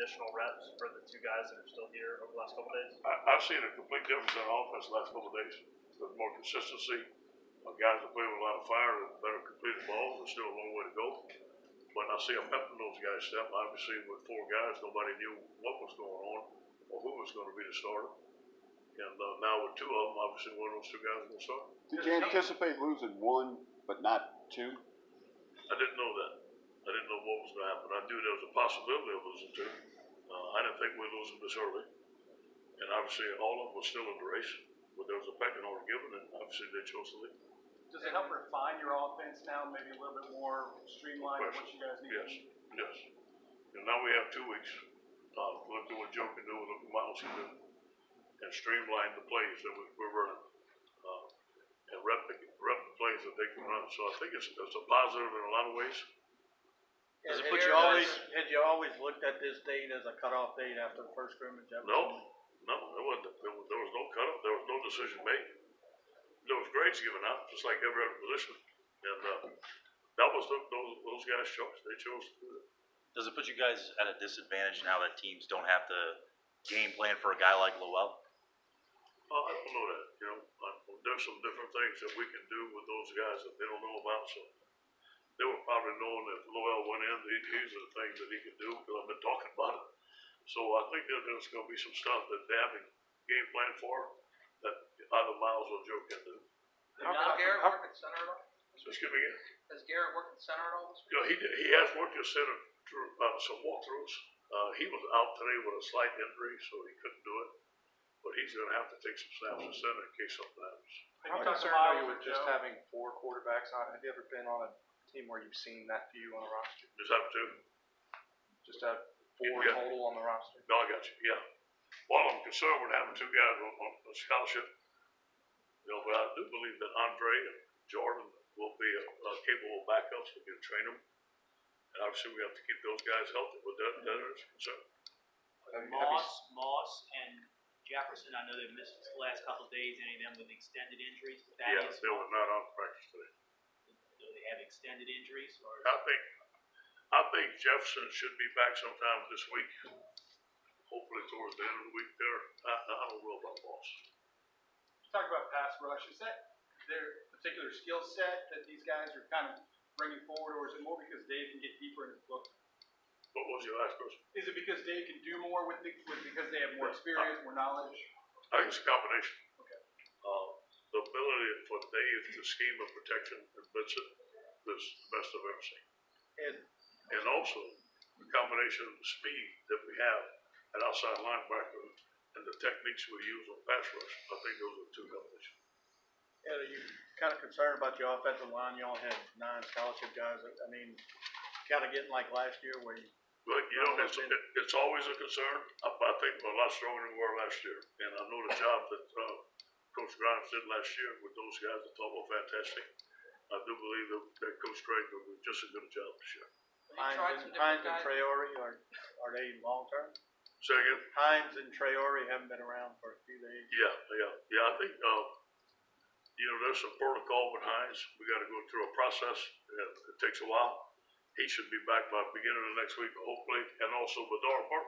additional reps for the two guys that are still here over the last couple of days? I, I've seen a complete difference in offense the last couple of days. There's more consistency. Uh, guys are playing with a lot of fire and better completed balls. There's still a long way to go. But I see a pep in those guys step. Obviously, with four guys, nobody knew what was going on or who was going to be the starter. And uh, now with two of them, obviously one of those two guys will start. Did you anticipate losing one but not two? I didn't know that. I didn't know what was going to happen. I knew there was a possibility of losing two. Uh, I didn't think we'd lose them this early. And obviously, all of them were still in the race. But there was a pecking order given, and obviously they chose to leave. Does it help refine your offense now, maybe a little bit more streamlined what you guys need? Yes, yes. And now we have two weeks. Uh, look at what Joe can do, look what Myles can do. And streamline the plays that we, we're running. Uh, and rep the, rep the plays that they can run. So I think it's, it's a positive in a lot of ways. Does it put you always, had you always looked at this date as a cutoff date after the first scrimmage? That was- No, no, there wasn't, there was, there was no cut there was no decision made. There was grades given out, just like every other position, and, uh, that was the, those, those guys' choice, they chose to do it. Does it put you guys at a disadvantage now that teams don't have to game plan for a guy like Lowell? Uh, I don't know that, you know, uh, there's some different things that we can do with those guys that they don't know about, so. They were probably knowing if Lowell went in, these, these are the things that he could do, because I've been talking about it. So I think that there's gonna be some stuff that they haven't game plan for, that either Myles or Joe can do. Did not Garrett work at center at all? So excuse me again. Has Garrett worked at center at all this week? You know, he, did- he has worked at center through, uh, some walkthroughs. Uh, he was out today with a slight injury, so he couldn't do it. But he's gonna have to take some snaps at center in case something happens. Have How you talked to concerned are Myles you or with just Joe? having four quarterbacks on? Have you ever been on a team where you've seen that few on the roster? Just have to, Just have four Yeah. total on the roster? no, I got you, yeah. Well, I'm concerned with having two guys on, on a scholarship. You know, but I do believe that Andre and Jordan will be, uh, capable backups, we can train them. And obviously, we have to keep those guys healthy, but that, that is a concern. Have you- have you Moss, Moss, and Jefferson, I know they've missed the last couple of days, any of them with extended injuries? That Yeah, is- they were not on practice today. Do they have extended injuries, or? I think, I think Jefferson should be back sometime this week. Hopefully towards the end of the week there. I, I don't know about Moss. You talked about pass rush, is that their particular skill set that these guys are kind of bringing forward, or is it more because Dave can get deeper in his book? What was your last question? Is it because Dave can do more with, the, with because they have more experience, more knowledge? I think it's a combination. The ability for Dave to scheme of protection and blitz it is the best I've ever seen. And And also, the combination of the speed that we have at outside linebacker and the techniques we use on pass rush, I think those are two combinations. Ed, are you kind of concerned about your offensive line? Y'all had nine scholarship guys. I mean, kind of getting like last year where you, But, you know, it's, it, it's always a concern. I, I think we're a lot stronger than we were last year. And I know the job that, uh, Coach Grimes did last year with those guys, I thought were fantastic. I do believe that, that Coach Cregg will do just as good a job this year. Have you tried Hines some and, Hines and? Traore, are, are they long-term? Second. again? Hines and Traore haven't been around for a few days. Yeah, yeah, yeah, I think, uh, you know, there's some protocol with Hines. We gotta go through a process. It, it takes a while. He should be back by the beginning of next week, hopefully. And also, but Dar, Dar